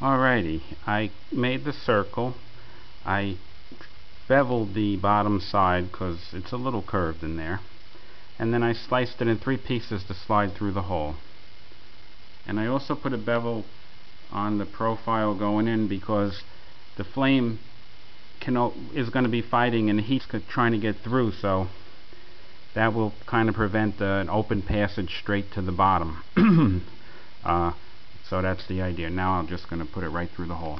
Alrighty, I made the circle. I beveled the bottom side because it's a little curved in there. And then I sliced it in three pieces to slide through the hole. And I also put a bevel on the profile going in because the flame can is going to be fighting and the heat's trying to get through so that will kind of prevent uh, an open passage straight to the bottom uh, so that's the idea. Now I'm just going to put it right through the hole